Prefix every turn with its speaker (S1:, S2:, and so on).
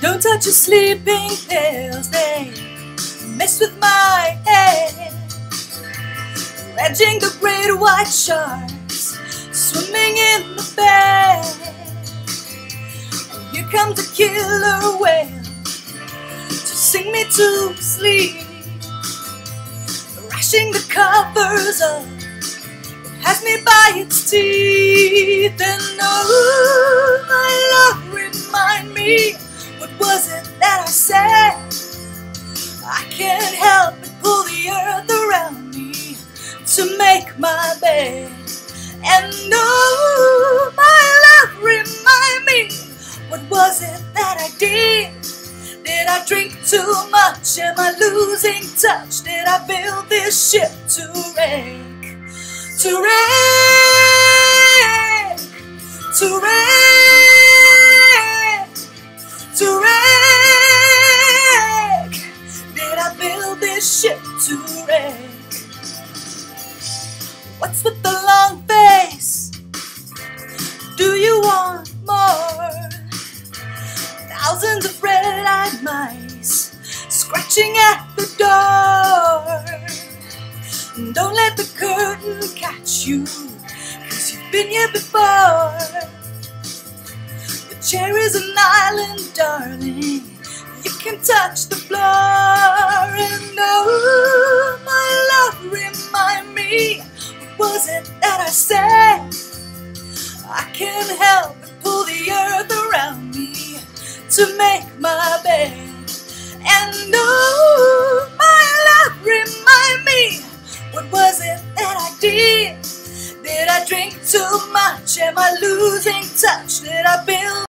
S1: Don't touch your sleeping pills, they mess with my head. Dredging the great white sharks, swimming in the bed. Here comes a killer whale to sing me to sleep. Rashing the covers up, it has me by its teeth. And oh, to make my bed. And oh, my love, remind me, what was it that I did? Did I drink too much? Am I losing touch? Did I build this ship to wreck? To wreck? To wreck? To wreck? Did I build this ship to wreck? What's with the long face? Do you want more? Thousands of red-eyed mice scratching at the door. Don't let the curtain catch you, cause you've been here before. The chair is an island, darling. You can touch the was it that I said? I can't help but pull the earth around me to make my bed. And oh, my love, remind me, what was it that I did? Did I drink too much? Am I losing touch? Did I build?